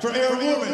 for Aaron Newman.